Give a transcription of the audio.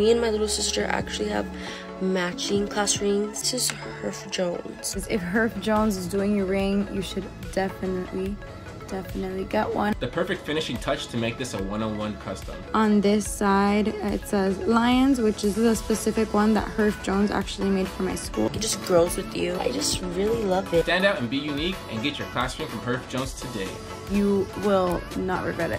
me and my little sister actually have matching class rings. This is Herff Jones. If Herff Jones is doing your ring, you should definitely definitely get one. The perfect finishing touch to make this a one-on-one custom. On this side, it says Lions, which is the specific one that Herff Jones actually made for my school. It just grows with you. I just really love it. Stand out and be unique and get your class ring from Herff Jones today. You will not regret it.